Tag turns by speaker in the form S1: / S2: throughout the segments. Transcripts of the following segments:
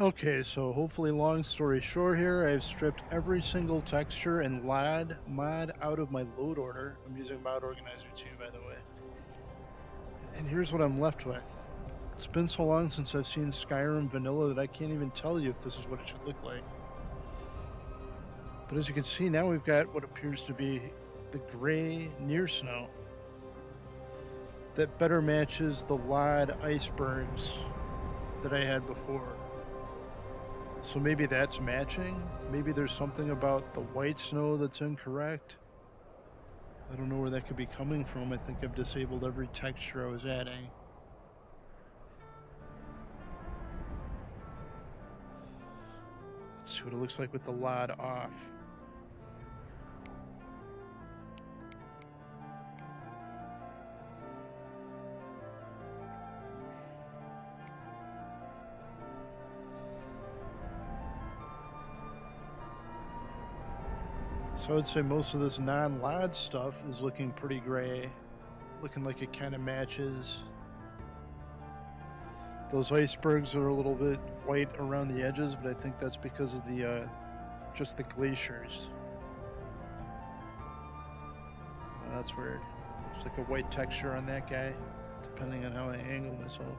S1: Okay, so hopefully long story short here, I've stripped every single texture and LOD mod out of my load order. I'm using Mod Organizer 2 by the way. And here's what I'm left with. It's been so long since I've seen Skyrim Vanilla that I can't even tell you if this is what it should look like. But as you can see now we've got what appears to be the gray near snow that better matches the LOD icebergs that I had before. So maybe that's matching? Maybe there's something about the white snow that's incorrect? I don't know where that could be coming from. I think I've disabled every texture I was adding. Let's see what it looks like with the LOD off. So I would say most of this non-LOD stuff is looking pretty gray, looking like it kind of matches. Those icebergs are a little bit white around the edges, but I think that's because of the uh, just the glaciers. Oh, that's weird. It's like a white texture on that guy, depending on how I angle myself.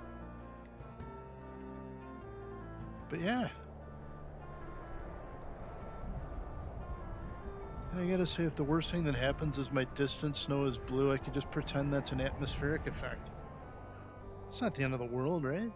S1: But yeah, I gotta say, if the worst thing that happens is my distant snow is blue, I could just pretend that's an atmospheric effect. It's not the end of the world, right?